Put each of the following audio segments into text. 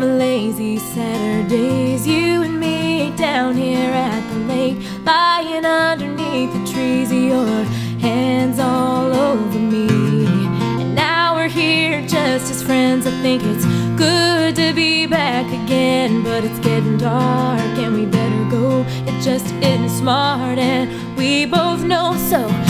some lazy Saturdays, you and me down here at the lake, lying underneath the trees, your hands all over me. And now we're here just as friends. I think it's good to be back again, but it's getting dark and we better go. It just isn't smart, and we both know so.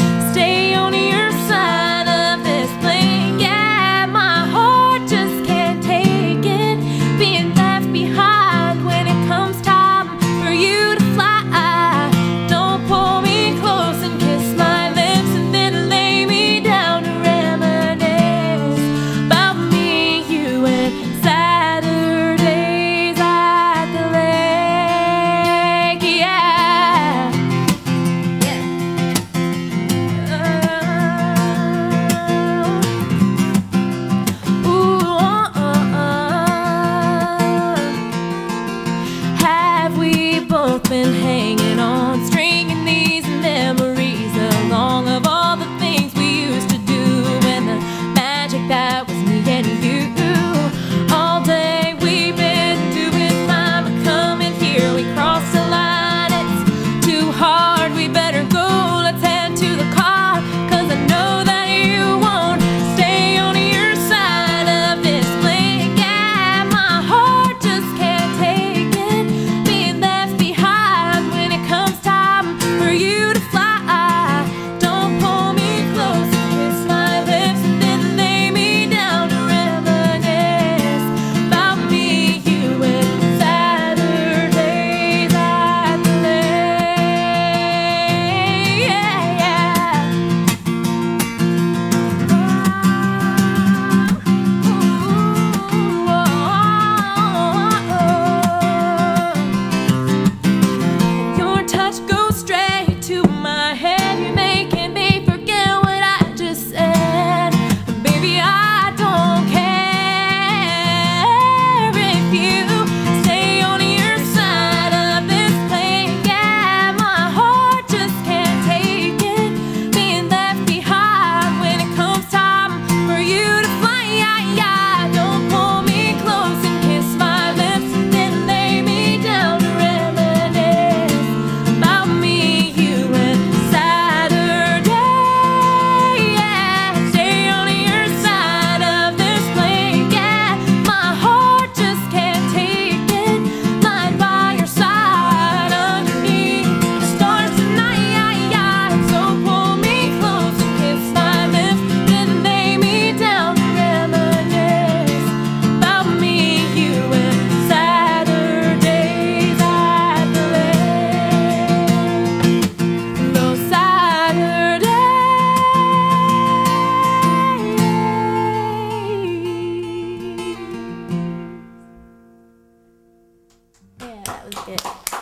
受け